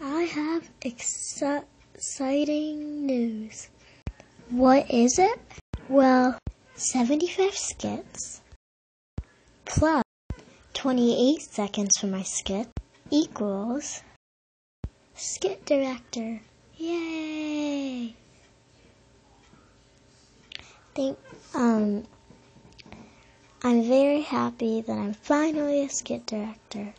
I have exciting news. What is it? Well, 75 skits plus 28 seconds for my skit equals skit director. Yay! Think um I'm very happy that I'm finally a skit director.